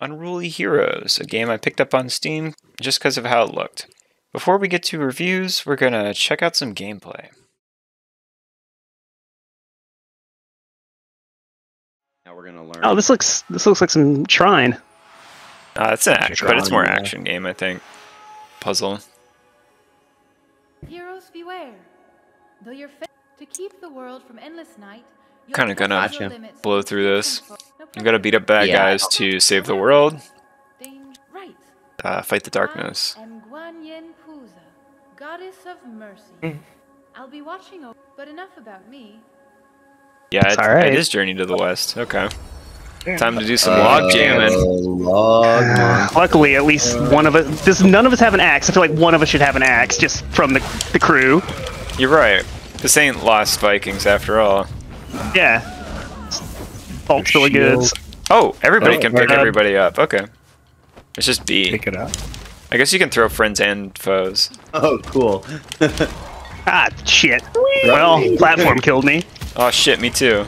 Unruly Heroes, a game I picked up on Steam just because of how it looked. Before we get to reviews, we're gonna check out some gameplay. Now we're gonna learn. Oh, this looks this looks like some shrine. Uh, it's an action, but it's more Shrine, yeah. action game, I think. Puzzle. Heroes beware. Though you're fa- to keep the world from endless night, you'll Kinda gonna the limits blow through this. control. No You gotta beat up bad Yeah. guys to save the world, uh, fight the darkness. I am Guan Yin Pusa, goddess of mercy. Mm. I'll be watching over, but enough about me. Yeah, It's it, alright. it is Journey to the West. Okay. Time to do some Uh, log jamming. log. Luckily, at least one of us. Does none of us have an axe? I feel like one of us should have an axe, just from the the crew. You're right. This ain't Lost Vikings after all. Yeah. Bulk bill of goods. Oh, everybody Oh, can pick everybody up. Okay. It's just B. Pick it up. I guess you can throw friends and foes. Oh, cool. Ah, shit. Well, platform killed me. Oh shit, me too.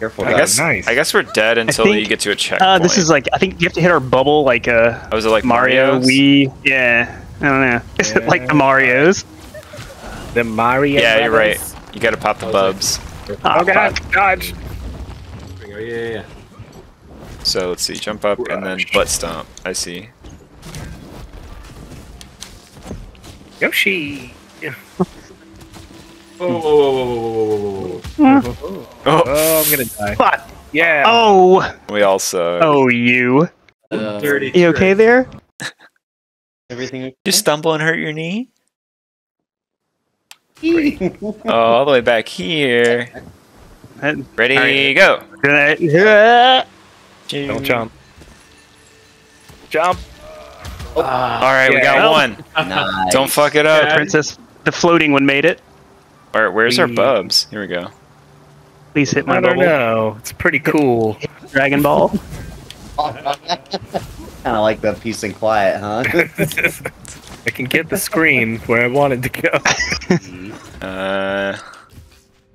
Careful, I guess nice. I guess we're dead until think, you get to a checkpoint. Uh, this is like I think you have to hit our bubble like uh Oh, is it like Mario. Mario's? We yeah. I don't know. Is it like the Mario's? The Mario. Yeah, you're right. Brothers. You gotta pop the bubs. Ah, Oh god, fuck. dodge. Yeah, yeah, yeah. So let's see, jump up and then butt stomp. I see. Yoshi. Whoa, whoa, whoa, whoa, whoa, whoa, whoa, whoa, whoa. Oh, Oh, I'm gonna die. Fuck. Yeah. Oh, we also. oh, you. Uh, Dirty You okay there? everything. okay? You stumble and hurt your knee? Oh, Oh, all the way back here. Ready, Alright. go. Don't jump. Jump. Oh, all right, we got Oh. one. nice. Don't fuck it up. Princess, the floating one made it. Where, where's our We- bubs? Here we go. Please hit my I don't bubble. know. It's pretty cool. Dragon Ball. kind of like the peace and quiet, huh? I can get the screen where I wanted to go. Uh,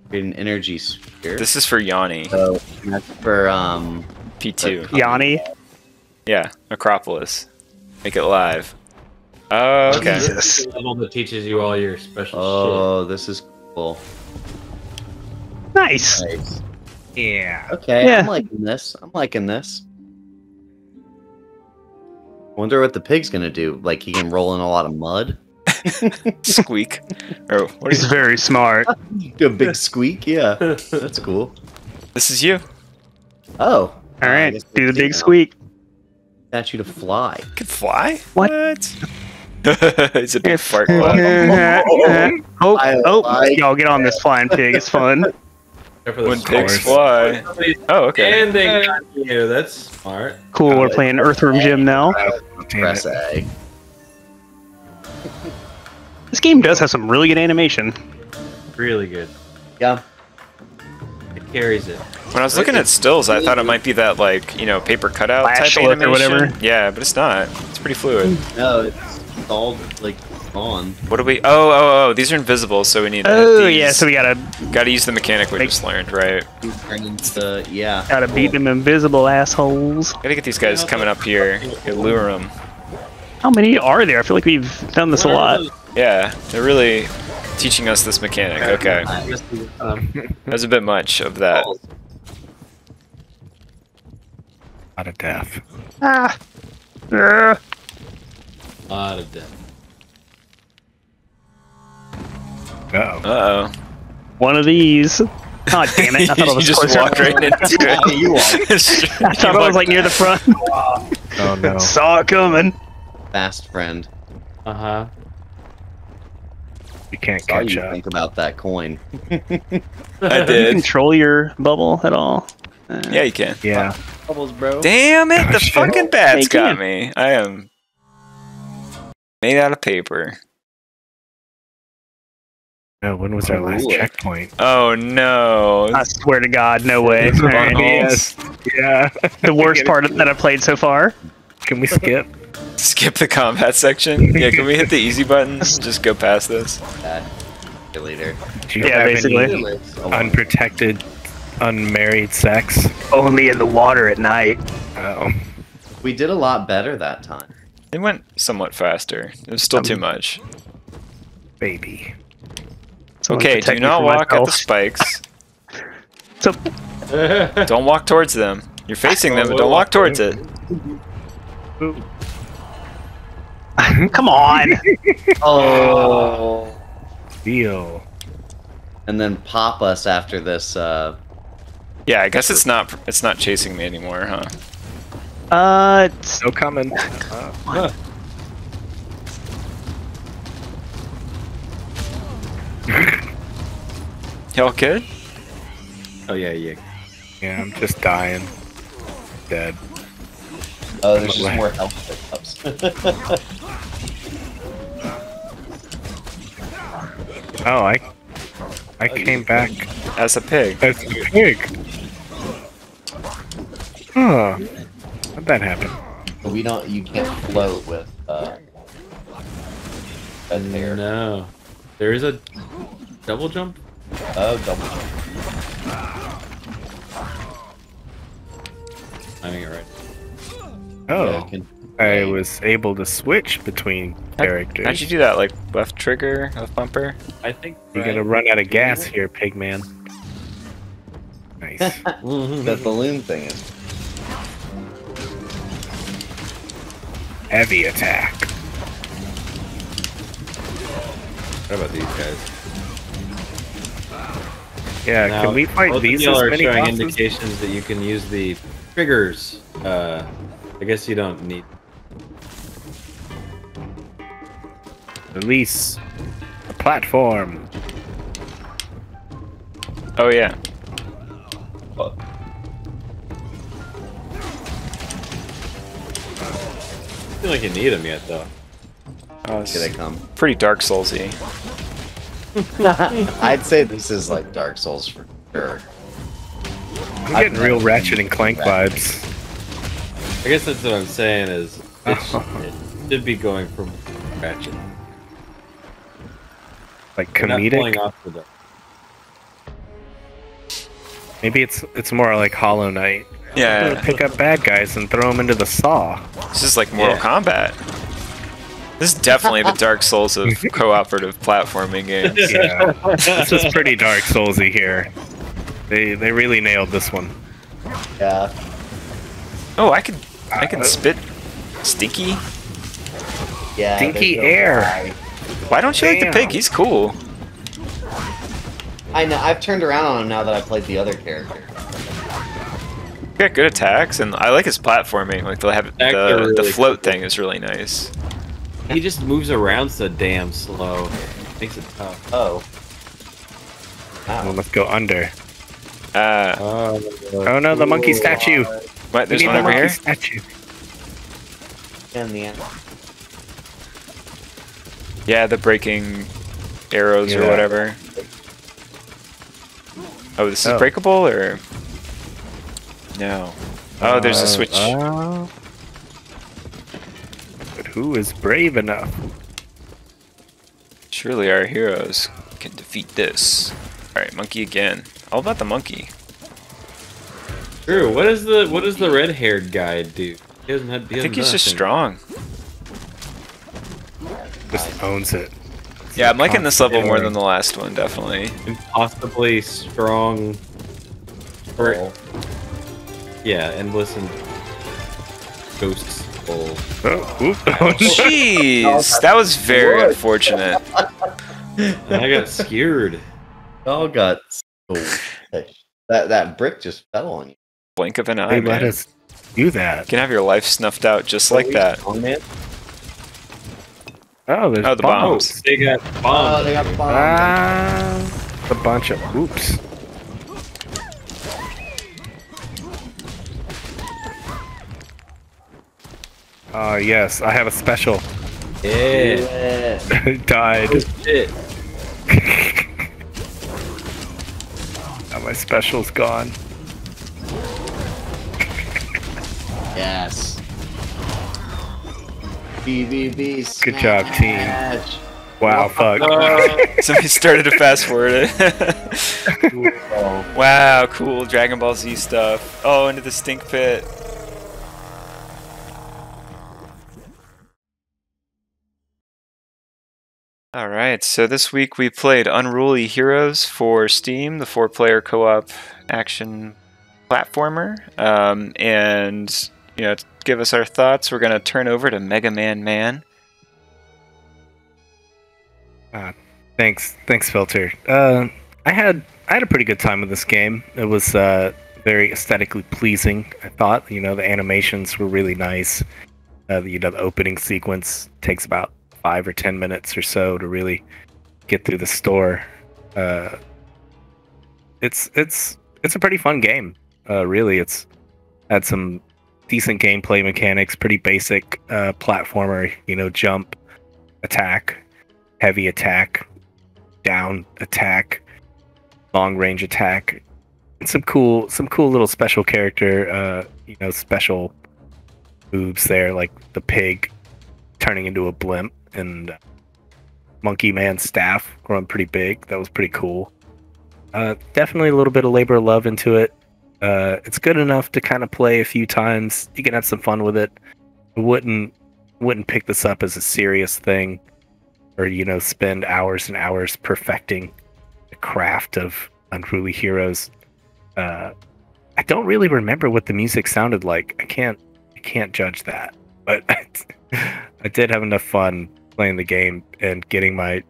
Create an energy sphere. this is for Yanni. so that's for um. P2. Yanni. Yeah, Acropolis. Make it live. Oh, okay. This is the level that teaches you all your special Oh, this is cool. Nice. Nice. Yeah. Okay, Yeah. I'm liking this. I'm liking this. Wonder what the pig's gonna do. Like he can roll in a lot of mud. Squeak. Or what He's is very smart. Do a big squeak. Yeah, that's cool. This is you. Oh. All right. I do the big now. squeak. Statue to fly. You can fly? What? it's a big fart cloud. oh, I oh, like y'all get on this flying pig. It's fun. Except for the When pigs fly. Oh, okay. standing on you. That's smart. Cool. We're playing Earthworm Jim now. Oh, damn Press. A. This game does have some really good animation. Really good. Yeah. It carries it. When I was looking at stills, I thought it might be that like you know paper cutout Flash type look or whatever. Yeah, but it's not. It's pretty fluid. No, it's all like on. What do we? Oh, oh, oh! These are invisible, so we need. To Oh these. yeah, so we gotta Gotta use the mechanic we Make- just learned, right? Turn into yeah. gotta beat them invisible assholes. Gotta get these guys coming up here. Gotta lure them. How many are there? I feel like we've done this a lot. Yeah, they're really teaching us this mechanic. Okay, Um, that's a bit much of that. Out of death. Ah. Uh, lot of death. Uh Uh oh. one of these. Oh damn it! I thought I you was just closer. walked right into it. you walk I thought I was like near the front. oh. Oh no. Saw it coming. fast friend. Uh huh. You can't Saw catch you up. think about that coin. I Can you did. control your bubble at all? Uh, Yeah, you can. Yeah. Bubbles, bro. Damn it! The Shit. fucking bats They got can. me. I am made out of paper. No, when was our last Ooh. checkpoint? Oh no! I swear to God, no way. All right. Yes. Yeah. The worst part that I've played so far. Can we skip? Skip the combat section. Yeah, can we hit the easy buttons? Just go past this. That later. Do you Yeah, have basically. any unprotected unmarried sex. Only in the water at night. Oh. We did a lot better that time. It went somewhat faster. It was still too um, much. Baby. Someone Okay, do not from walk at the myself. spikes. So, Don't walk towards them. You're facing them, but don't walk towards it. Come on. Oh. Deal. And then pop us after this. Uh, Yeah, I guess it's not it's not chasing me anymore, huh? Uh, it's- No comment. Uh, Y'all good? Oh yeah, yeah. yeah, I'm just dying. Dead. oh, there's just Right. more health pickups. Oh, I I came back As a pig. as a pig. Huh. How'd that happen? we don't. You can't float with uh, red hair. No. There is a double jump? Oh, double. Jump. Timing it right. Oh, Yeah, can- I was able to switch between How- characters. How'd you do that? Like left trigger, left bumper? I think You're gonna run out of gas here, Pigman. Nice. that balloon thing is. Heavy attack. What about these guys? Yeah, Now, can we fight both these of y'all as are showing bosses? indications that you can use the triggers. Uh, I guess you don't need. Release a platform. Oh yeah. I feel like you need them yet, though. Oh, Here they come. pretty Dark Soulsy. I'd say this is like Dark Souls for sure. I'm getting real Ratchet and Clank vibes. I guess that's what I'm saying is it, sh- it should be going from Ratchet. Like We're not pulling comedic. off. Maybe it's it's more like Hollow Knight. Yeah, Pick up bad guys and throw them into the saw. this is like Mortal Yeah. Kombat. This is definitely the Dark Souls of cooperative platforming games. Yeah, this is pretty Dark Soulsy here. They they really nailed this one. Yeah. Oh, I can I can uh, spit stinky. Yeah. Stinky there's no air. Lie. Why don't you like the pig? He's cool. I know. I've turned around on him now that I played the other character. He's got good attacks, and I like his platforming. Like the have Attacks the, the really float thing is really nice. He just moves around so damn slow. Makes it tough. Oh. Well, Wow. let's go under. Uh, Oh no, the monkey statue. what? We There's need one the over monkey here. statue. In the end. Yeah, the breaking arrows or whatever. Oh, this is Oh. breakable or no? Oh, there's a Uh, switch. uh, but who is brave enough? Surely our heroes can defeat this. All right, monkey again. All about the monkey. True. What is the what does the red haired guy do? He hasn't had. He I think he's done just strong. Just owns it. Yeah, I'm liking this level more than the last one, definitely. Impossibly strong. Or, Oh. yeah, and listen. Ghosts. full. Oh, oop. Jeez, that was very unfortunate. I got scared. Y'all got so that that brick just fell on you. Blink of an eye, they man. let You us do that. can have your life snuffed out just like that. Oh. Oh, there's Oh, the bombs. bombs. They got bombs. Oh, they got bombed. Ah, a bunch of oops. Ah, yes, I have a special. yeah. Yeah. Died. Shit. Now my special's gone. Yes. BBB. Good job, team. Wow, fuck. Somebody started to fast forward it. Wow, cool Dragon Ball Z stuff. Oh, into the stink pit. Alright, so this week we played Unruly Heroes for Steam, the four player co op action platformer. Um, and, you know, to give us our thoughts, we're going to turn over to Mega Man Man. Thanks, thanks, Filter. Uh, I had I had a pretty good time with this game. It was uh, very aesthetically pleasing. I thought, you know, the animations were really nice. Uh, the, you know, the opening sequence takes about five or ten minutes or so to really get through the store. Uh, it's it's it's a pretty fun game. Uh, really, it's had some decent gameplay mechanics, pretty basic uh, platformer. You know, jump, attack, heavy attack, down attack, long range attack, and some cool some cool little special character uh you know special moves there like the pig turning into a blimp and uh, monkey man staff growing pretty big that was pretty cool uh definitely a little bit of labor of love into it uh it's good enough to kind of play a few times. You can have some fun with it wouldn't wouldn't pick this up as a serious thing or you know spend hours and hours perfecting the craft of unruly heroes. Uh i don't really remember what the music sounded like. I can't i can't judge that but i did have enough fun playing the game and getting my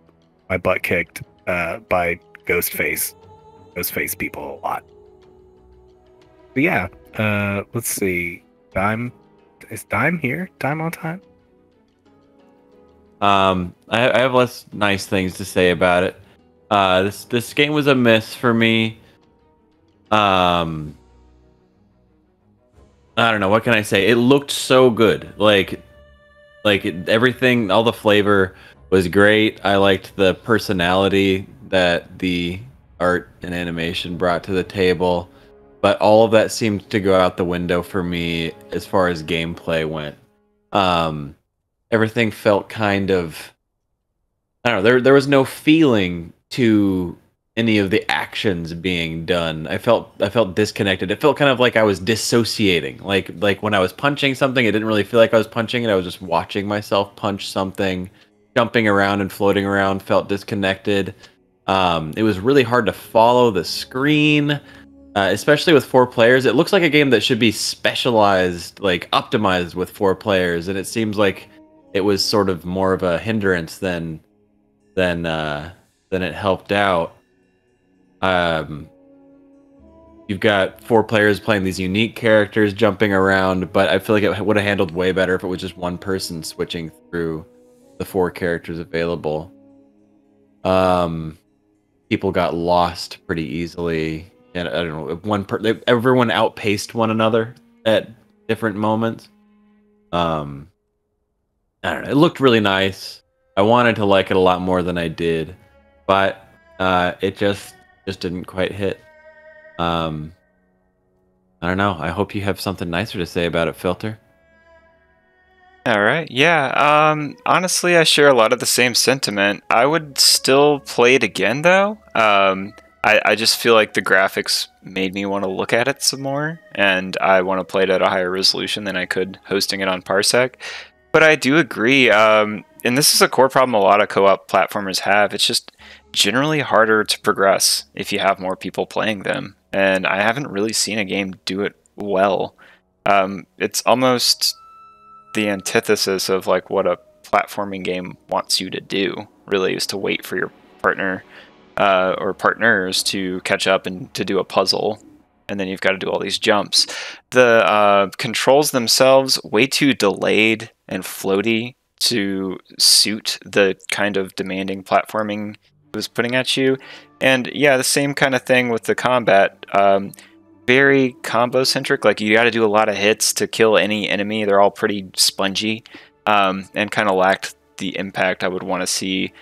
my butt kicked uh by ghostface. Ghostface people a lot but yeah uh let's see dime is dime here dime on time Um, I, I have less nice things to say about it. Uh, this this game was a miss for me. Um, I don't know what can I say. It looked so good, like like it, everything, all the flavor was great. I liked the personality that the art and animation brought to the table, but all of that seemed to go out the window for me as far as gameplay went. Um, everything felt kind of I don't know, there there was no feeling to any of the actions being done. I felt I felt disconnected. It felt kind of like I was dissociating. Like like when I was punching something, it didn't really feel like I was punching it. I was just watching myself punch something. Jumping around and floating around felt disconnected. Um, it was really hard to follow the screen, uh, especially with four players. It looks like a game that should be specialized, like optimized with four players, and it seems like it was sort of more of a hindrance than than uh, than it helped out. Um, you've got four players playing these unique characters, jumping around, but I feel like it would have handled way better if it was just one person switching through the four characters available. Um, people got lost pretty easily, and I don't know. One per- they, everyone outpaced one another at different moments. Um, I don't know. It looked really nice. I wanted to like it a lot more than I did, but uh, it just just didn't quite hit. Um, I don't know. I hope you have something nicer to say about it, Filter. All right. Yeah. Um, honestly, I share a lot of the same sentiment. I would still play it again, though. Um, I, I just feel like the graphics made me want to look at it some more, and I want to play it at a higher resolution than I could hosting it on Parsec. But I do agree, um, and this is a core problem a lot of co-op platformers have. It's just generally harder to progress if you have more people playing them, and I haven't really seen a game do it well. Um, it's almost the antithesis of like what a platforming game wants you to do. Really, is to wait for your partner uh, or partners to catch up and to do a puzzle and then you've got to do all these jumps. The uh, controls themselves way too delayed and floaty to suit the kind of demanding platforming it was putting at you. And yeah, the same kind of thing with the combat. Um, very combo centric. Like you got to do a lot of hits to kill any enemy. They're all pretty spongy um, and kind of lacked the impact I would want to see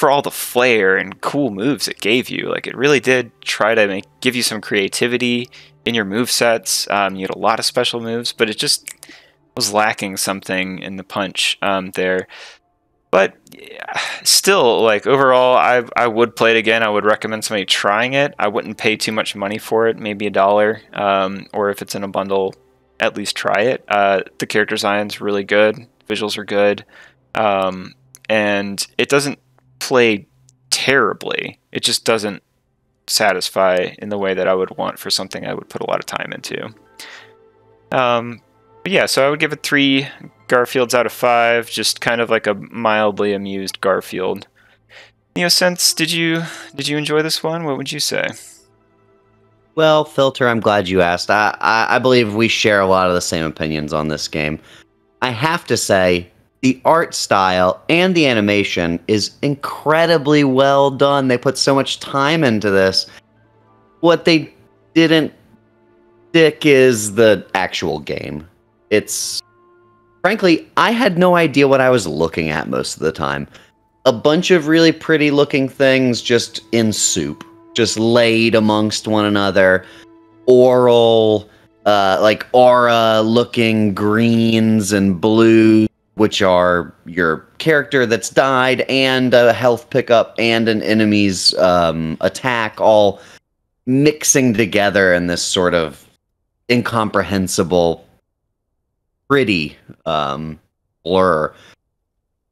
for all the flair and cool moves it gave you. Like it really did try to make give you some creativity in your move sets. Um, you had a lot of special moves, but it just was lacking something in the punch um, there. but yeah, still, like overall, I I would play it again. I would recommend somebody trying it. I wouldn't pay too much money for it, maybe a dollar, um, or if it's in a bundle, at least try it. Uh, the character design's really good, visuals are good, um, and it doesn't play terribly. It just doesn't satisfy in the way that I would want for something I would put a lot of time into. Um, but yeah, so I would give it three Garfields out of five, just kind of like a mildly amused Garfield. Neo$ent did you did you enjoy this one? What would you say? Well, Filter, I'm glad you asked. I, I, I believe we share a lot of the same opinions on this game. I have to say, the art style and the animation is incredibly well done. They put so much time into this. What they didn't stick is the actual game. It's frankly, I had no idea what I was looking at most of the time. A bunch of really pretty looking things just in soup, just laid amongst one another. Oral, uh, like aura looking greens and blues, which are your character that's died, and a health pickup and an enemy's um, attack, all mixing together in this sort of incomprehensible pretty um, blur.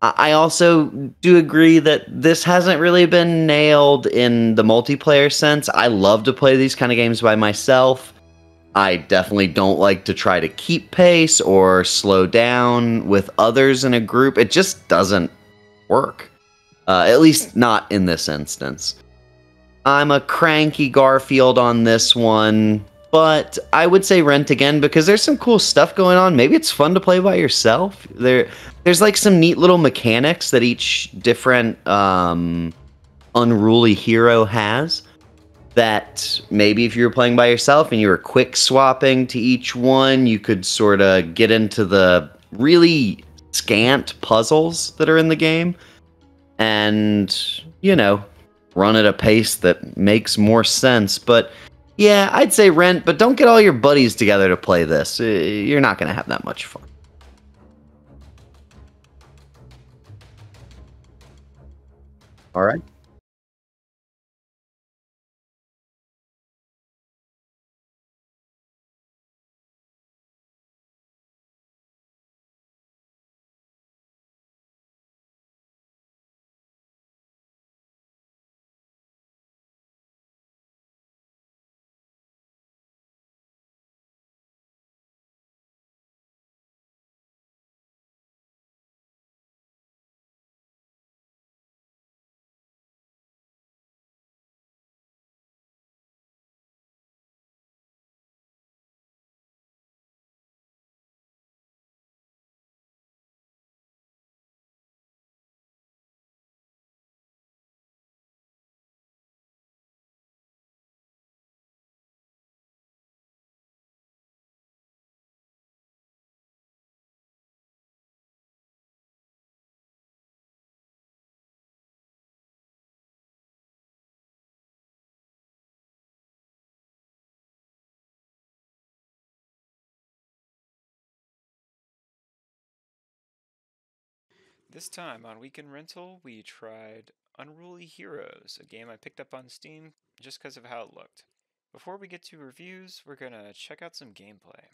I I also do agree that this hasn't really been nailed in the multiplayer sense. I love to play these kind of games by myself. I definitely don't like to try to keep pace or slow down with others in a group. It just doesn't work. Uh, at least not in this instance. I'm a cranky Garfield on this one, but I would say rent again because there's some cool stuff going on. Maybe it's fun to play by yourself. There, there's like some neat little mechanics that each different um, unruly hero has. That maybe if you were playing by yourself and you were quick swapping to each one, you could sort of get into the really scant puzzles that are in the game, and you know, run at a pace that makes more sense. But yeah, I'd say rent, but don't get all your buddies together to play this. Uh, You're not going to have that much fun. All right. This time on Weekend Rental, we tried Unruly Heroes, a game I picked up on Steam just because of how it looked. Before we get to reviews, we're gonna check out some gameplay.